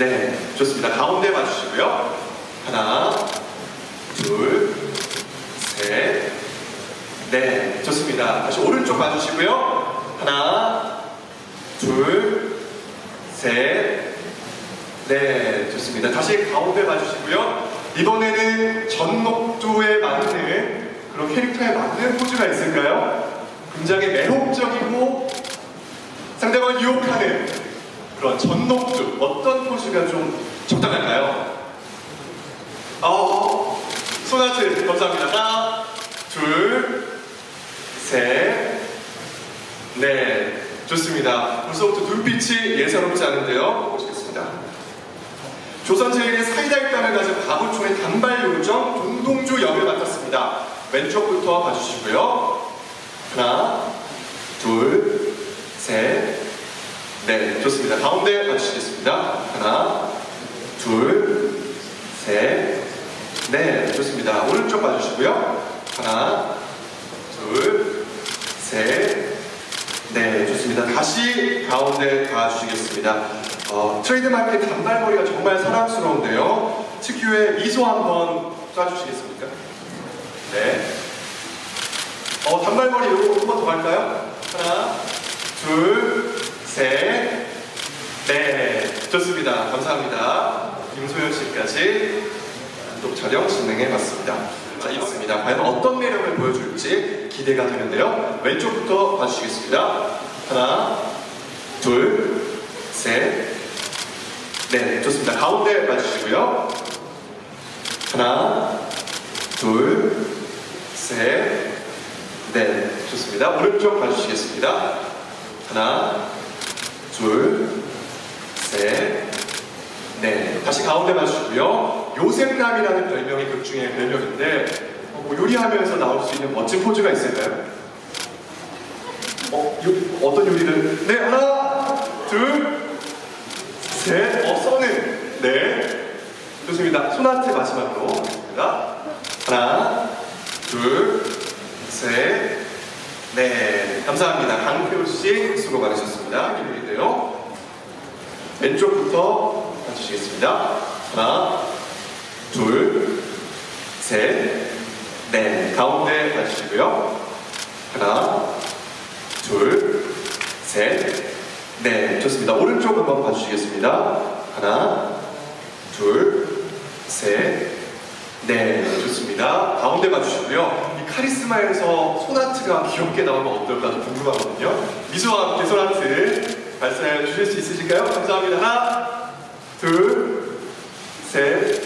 네, 좋습니다. 가운데 봐주시고요. 하나, 둘, 셋, 네, 좋습니다. 다시 오른쪽 봐주시고요. 하나, 둘, 셋, 네, 좋습니다. 다시 가운데 봐주시고요. 이번에는 전목조에 맞는 그런 캐릭터에 맞는 포즈가 있을까요? 굉장히 매혹적이고 상대방을 유혹하는 그런 전목조 어떤 포즈가 좀 적당할까요? 어, 소나트 감사합니다. 하나, 둘, 셋, 네, 좋습니다. 벌써부터 눈빛이 예사롭지 않은데요. 보시겠습니다. 조선제일의 사이다 일단을 가진 바보총의 단발 요정 동동주 역을 맡았습니다. 왼쪽부터 봐주시고요. 하나, 둘, 셋, 네, 좋습니다. 가운데 봐주시겠습니다. 하나, 둘, 셋, 네, 좋습니다. 오른쪽 봐주시고요. 하나, 둘, 셋, 네, 좋습니다. 다시 가운데 봐주시겠습니다. 어, 트레이드마크의 단발머리가 정말 사랑스러운데요. 특유의 미소 한번 쏴주시겠습니까? 네. 어, 단발머리 이거 한번 더 갈까요? 하나, 둘, 셋, 네. 좋습니다. 감사합니다. 김소연 씨까지 단독 촬영 진행해 봤습니다. 자, 이렇습니다. 과연 어떤 매력을 보여줄지 기대가 되는데요. 왼쪽부터 봐주시겠습니다. 하나, 둘, 셋, 네, 좋습니다. 가운데 봐주시고요. 하나, 둘, 셋, 네, 좋습니다. 오른쪽 봐주시겠습니다. 하나, 둘, 셋, 네, 다시 가운데 봐주시고요. 요셉남이라는 별명이 극 중에 별명인데 어, 뭐 요리하면서 나올 수 있는 멋진 포즈가 있을까요? 어, 요, 어떤 요리를? 네, 하나, 둘, 셋, 어, 써는. 네, 좋습니다. 소나트 마지막으로. 하나, 둘, 셋, 네, 감사합니다. 강태호 씨 수고 많으셨습니다. 기분인데요. 왼쪽부터 봐주시겠습니다. 하나, 둘, 셋, 네, 가운데 봐주시고요. 하나, 둘, 셋, 네, 좋습니다. 오른쪽 한번 봐주시겠습니다. 하나, 둘, 셋, 네, 좋습니다. 가운데 봐주시고요. 이 카리스마에서 소나트가 귀엽게 나오면 어떨까 좀 궁금하거든요. 미소와 함께 소나트 발사해 주실 수 있으실까요? 감사합니다. 하나, 둘, 셋,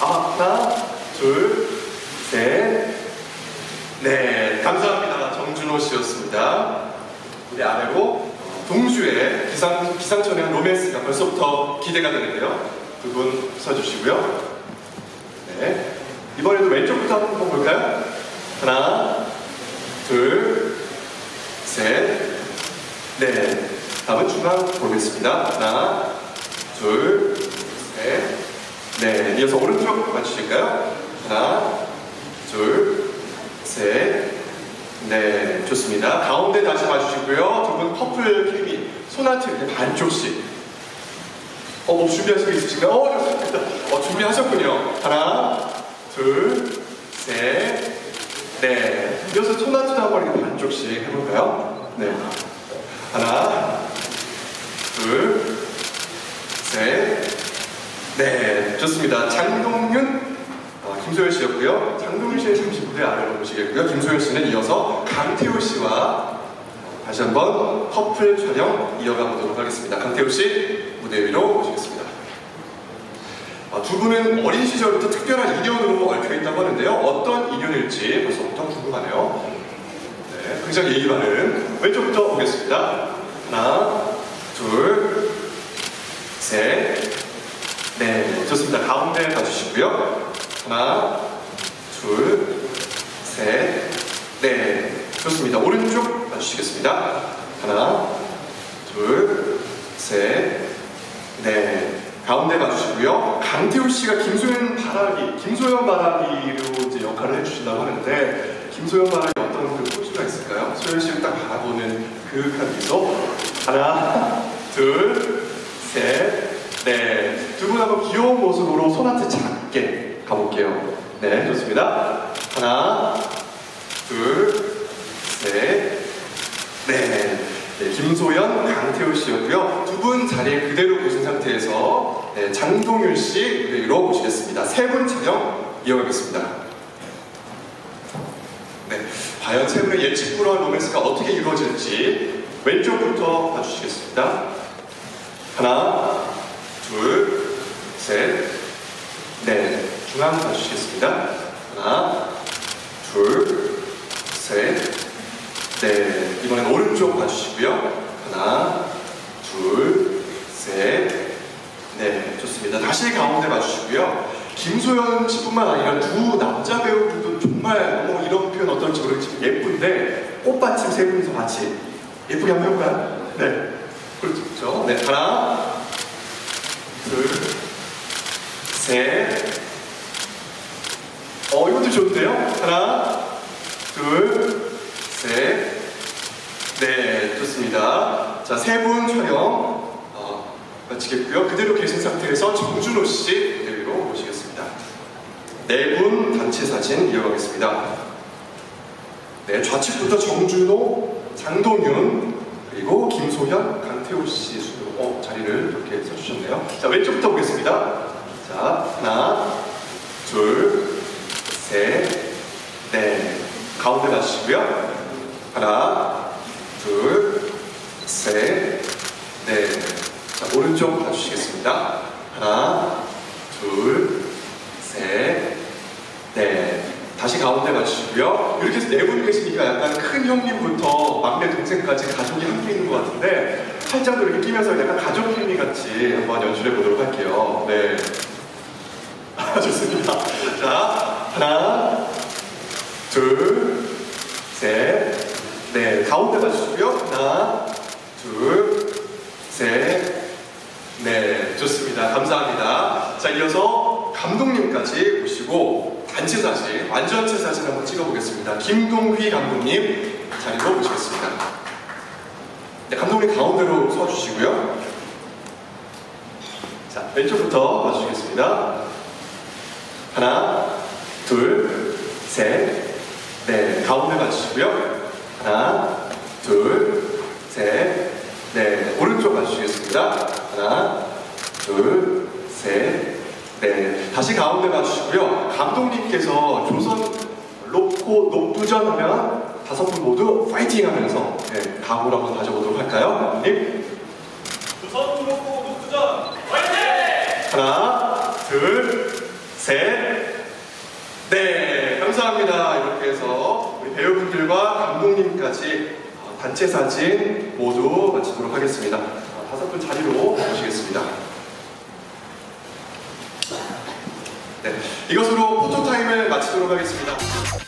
아, 하나, 둘, 셋, 네, 감사합니다. 정준호 씨였습니다. 우리 아래로 동주의 기상, 기상천외한 로맨스가 벌써부터 기대가 되는데요. 두 분 서주시고요. 네. 이번에도 왼쪽부터 한번 볼까요? 하나, 둘, 셋, 네. 다음은 중앙 보겠습니다. 하나, 둘, 셋, 네. 이어서 오른쪽 봐주실까요? 하나, 둘, 셋, 네. 좋습니다. 가운데 다시 봐주시고요. 두 분 커플 케미, 소나트 반쪽씩. 어, 뭐 준비하신 게 있으신가요? 어, 좋습니다. 어, 준비하셨군요. 하나, 둘, 셋, 네. 이어서 소나트도 한번 이렇게 반쪽씩 해볼까요? 네. 하나, 둘, 셋, 네. 좋습니다. 장동윤, 어, 김소연 씨였고요. 장동윤 잠시 무대 아래로 모시겠고요. 김소연 씨는 이어서 강태호 씨와 다시 한번 커플 촬영 이어가 보도록 하겠습니다. 강태호 씨 무대 위로 모시겠습니다. 아, 두 분은 어린 시절부터 특별한 인연으로 얽혀 있다고 하는데요. 어떤 인연일지 벌써부터 궁금하네요. 네, 굉장히 예의 바른 왼쪽부터 보겠습니다. 하나, 둘, 셋, 네, 좋습니다. 가운데 봐주시고요. 하나, 둘, 셋, 네, 좋습니다. 오른쪽 봐주시겠습니다. 하나, 둘, 셋, 네. 가운데 봐주시고요. 강태우 씨가 김소연 바라기, 김소연 바라기로 이제 역할을 해주신다고 하는데 김소연 바라기 어떤 그 포즈가 있을까요? 소연 씨를 딱 바라보는 그윽한 미소. 하나, 둘, 셋, 넷. 두분 한번 귀여운 모습으로 손한테 작게 가볼게요. 네, 좋습니다. 하나, 둘, 셋, 넷. 네, 김소연, 강태우 씨였고요. 두 분 자리에 그대로 보신 상태에서 네, 장동윤 씨 무대로 모시겠습니다. 세 분 촬영 이어가겠습니다. 네, 과연 세 분의 예측 불허한 로맨스가 어떻게 이루어질지 왼쪽부터 봐주시겠습니다. 하나, 둘, 셋, 넷. 중앙 봐주시겠습니다. 하나, 둘, 셋, 넷. 이번엔 오른쪽 봐주시고요. 하나, 둘, 셋, 넷. 좋습니다. 다시 가운데 봐주시고요. 김소연 씨뿐만 아니라 두 남자 배우들도 정말 뭐 이런 표현 어떨지 모르겠지만 예쁜데 꽃받침 세 분이서 같이 예쁘게 한번 해볼까요? 네. 그렇죠. 네. 하나, 둘, 셋. 어, 이것도 좋은데요? 하나, 둘, 셋. 네, 좋습니다. 자, 세 분 촬영 어, 마치겠고요. 그대로 계신 상태에서 정준호 씨 무대 위로 모시겠습니다. 네 분 단체 사진 이어가겠습니다. 네, 좌측부터 정준호, 장동윤, 그리고 김소현, 강 태호 씨 어, 자리를 이렇게 써주셨네요. 자, 왼쪽부터 보겠습니다. 자, 하나, 둘, 셋, 넷. 가운데 맞추시고요. 하나, 둘, 셋, 넷. 자, 오른쪽 봐주시겠습니다. 하나, 둘, 셋, 넷. 다시 가운데 맞추시고요. 이렇게 해서 네분 계시니까 약간 큰 형님부터 막내 동생까지 가족이 함께 있는 것 같은데 팔짱도 이렇게 끼면서 약간 가족 필미 같이 한번 연출해 보도록 할게요. 네. 아, 좋습니다. 자, 하나, 둘, 셋, 넷. 가운데 맞추시고요. 하나, 둘, 셋, 넷. 좋습니다. 감사합니다. 자, 이어서 감독님까지 모시고 단체 사진, 완전체 사진 한번 찍어보겠습니다. 김동휘 감독님 자리로 모시겠습니다. 네, 감독님 가운데로 서주시고요. 자, 왼쪽부터 봐주시겠습니다. 하나, 둘, 셋, 넷. 가운데 봐주시고요. 하나, 둘, 셋, 넷. 오른쪽 봐주시겠습니다. 하나, 둘, 셋, 넷. 다시 가운데 봐주시고요. 감독님께서 조선 로코 녹두전 하면 다섯 분 모두 파이팅 하면서 네, 각오를 한번 가져보도록 할까요? 감독님? 조선 로코 녹두전 화이팅! 하나, 둘, 셋, 네, 감사합니다. 이렇게 해서 우리 배우분들과 감독님까지 어, 단체 사진 모두 마치도록 하겠습니다. 어, 다섯 분 자리로 모시겠습니다. 네, 이것으로 포토타임을 마치도록 하겠습니다.